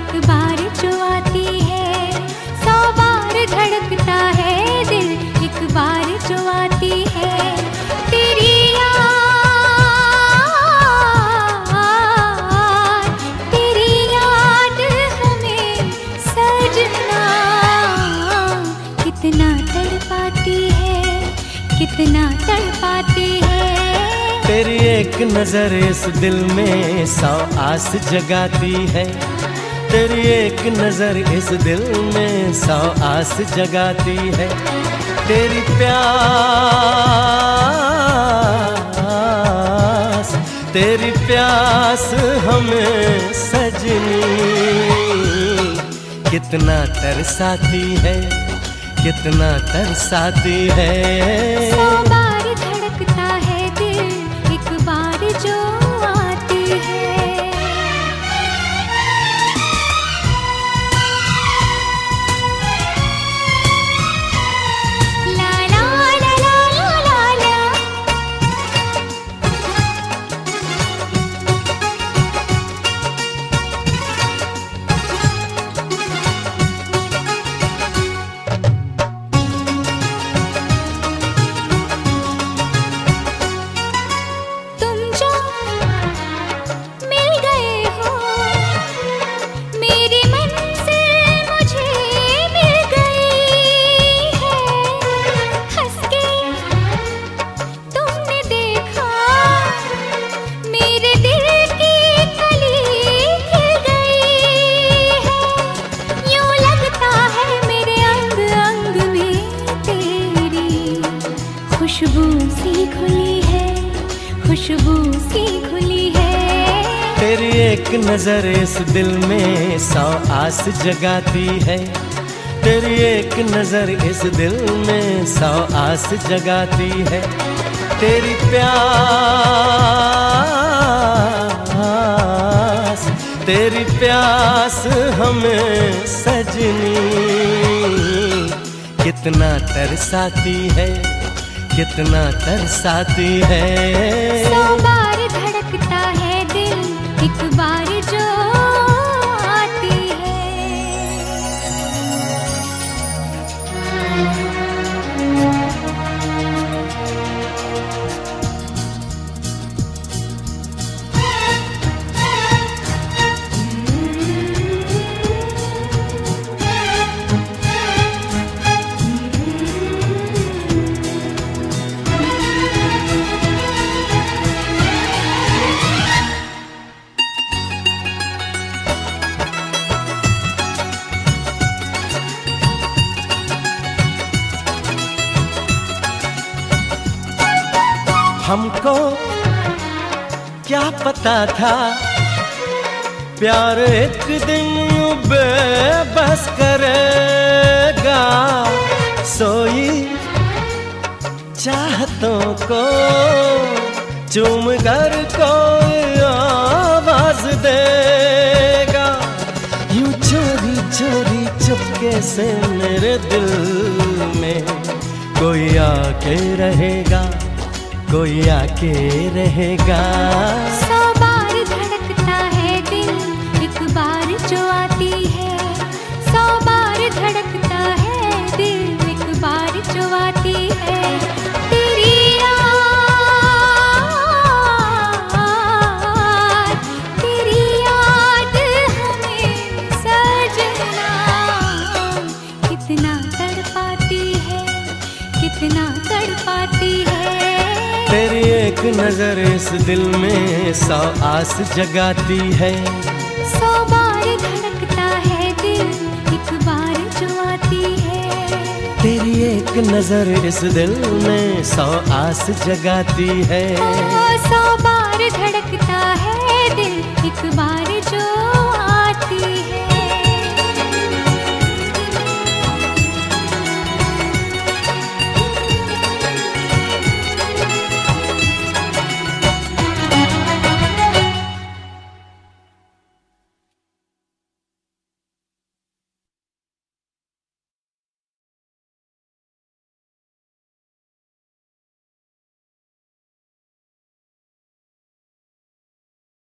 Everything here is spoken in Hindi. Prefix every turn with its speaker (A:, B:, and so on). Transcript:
A: एक बार जो आती है,
B: सौ बार धड़कता है दिल। एक बार जो आती है, तेरी याद तेरी याद हमें कितना तड़पाती पाती है। तेरी एक नज़र इस दिल में सौ आस जगाती है। तेरी एक नज़र इस दिल में सौ आस जगाती है। तेरी प्यास तेरी प्यास हमें सजनी। कितना तरसाती है, कितना तरसाती है। खुशबू सी खुली है।
A: तेरी एक नज़र इस दिल में सौ आस जगाती है। तेरी एक नज़र इस दिल में सौ आस जगाती है। तेरी प्यास तेरी प्यास हमें सजनी, कितना तरसाती है। कितना तरसाती है। हमको क्या पता था? प्यार एक दिन यूँ बेबस करेगा। सोई चाहतों को चूम कर कोई आवाज़ देगा। यूँ चोरी चोरी चुपके से मेरे दिल में कोई आके रहेगा। कोई आके रहेगा।
B: सौ बार धड़कता है दिल, एक बार जो आती है। सौ बार धड़कता है दिल, एक बार जो आती है। तेरी याद, तेरी कितना तड़पाती है, कितना तड़पाती है।
A: तेरी एक नज़र इस दिल में सौ आस जगाती है।
B: सौ बार धड़कता है दिल एक बार जो आती है।
A: तेरी एक नज़र इस दिल में सौ आस जगाती है।
B: ओ, सौ बार